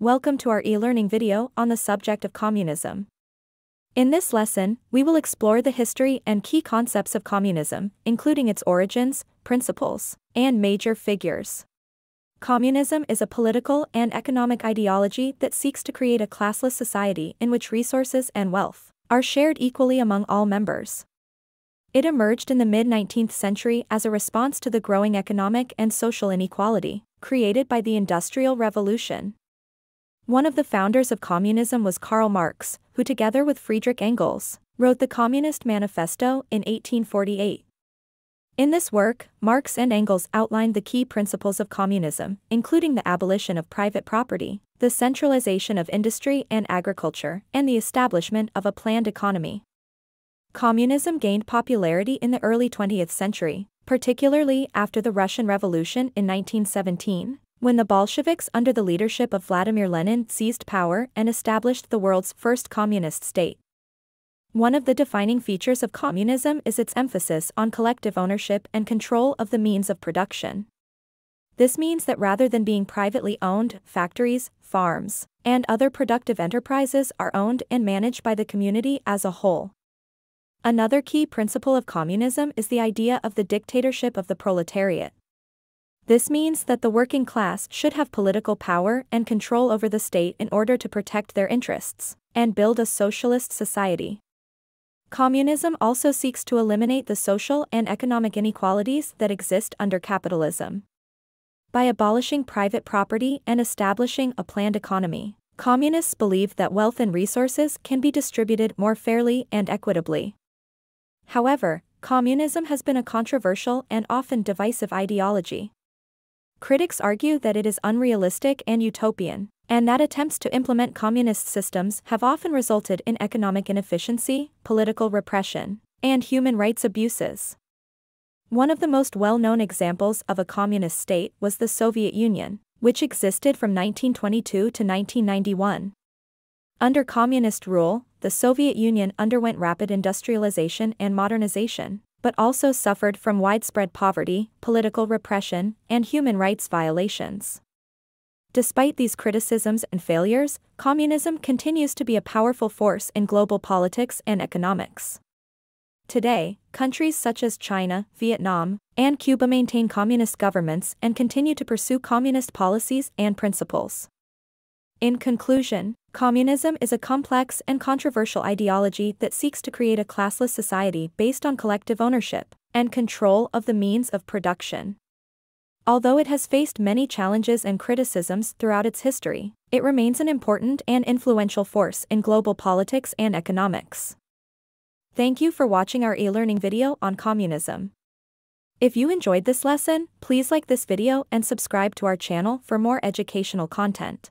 Welcome to our e-learning video on the subject of communism. In this lesson, we will explore the history and key concepts of communism, including its origins, principles, and major figures. Communism is a political and economic ideology that seeks to create a classless society in which resources and wealth are shared equally among all members. It emerged in the mid-19th century as a response to the growing economic and social inequality created by the Industrial Revolution. One of the founders of communism was Karl Marx, who together with Friedrich Engels, wrote the Communist Manifesto in 1848. In this work, Marx and Engels outlined the key principles of communism, including the abolition of private property, the centralization of industry and agriculture, and the establishment of a planned economy. Communism gained popularity in the early 20th century, particularly after the Russian Revolution in 1917, when the Bolsheviks under the leadership of Vladimir Lenin seized power and established the world's first communist state. One of the defining features of communism is its emphasis on collective ownership and control of the means of production. This means that rather than being privately owned, factories, farms, and other productive enterprises are owned and managed by the community as a whole. Another key principle of communism is the idea of the dictatorship of the proletariat. This means that the working class should have political power and control over the state in order to protect their interests and build a socialist society. Communism also seeks to eliminate the social and economic inequalities that exist under capitalism. By abolishing private property and establishing a planned economy, communists believe that wealth and resources can be distributed more fairly and equitably. However, communism has been a controversial and often divisive ideology. Critics argue that it is unrealistic and utopian, and that attempts to implement communist systems have often resulted in economic inefficiency, political repression, and human rights abuses. One of the most well-known examples of a communist state was the Soviet Union, which existed from 1922 to 1991. Under communist rule, the Soviet Union underwent rapid industrialization and modernization, but also suffered from widespread poverty, political repression, and human rights violations. Despite these criticisms and failures, communism continues to be a powerful force in global politics and economics. Today, countries such as China, Vietnam, and Cuba maintain communist governments and continue to pursue communist policies and principles. In conclusion, communism is a complex and controversial ideology that seeks to create a classless society based on collective ownership and control of the means of production. Although it has faced many challenges and criticisms throughout its history, it remains an important and influential force in global politics and economics. Thank you for watching our e-learning video on communism. If you enjoyed this lesson, please like this video and subscribe to our channel for more educational content.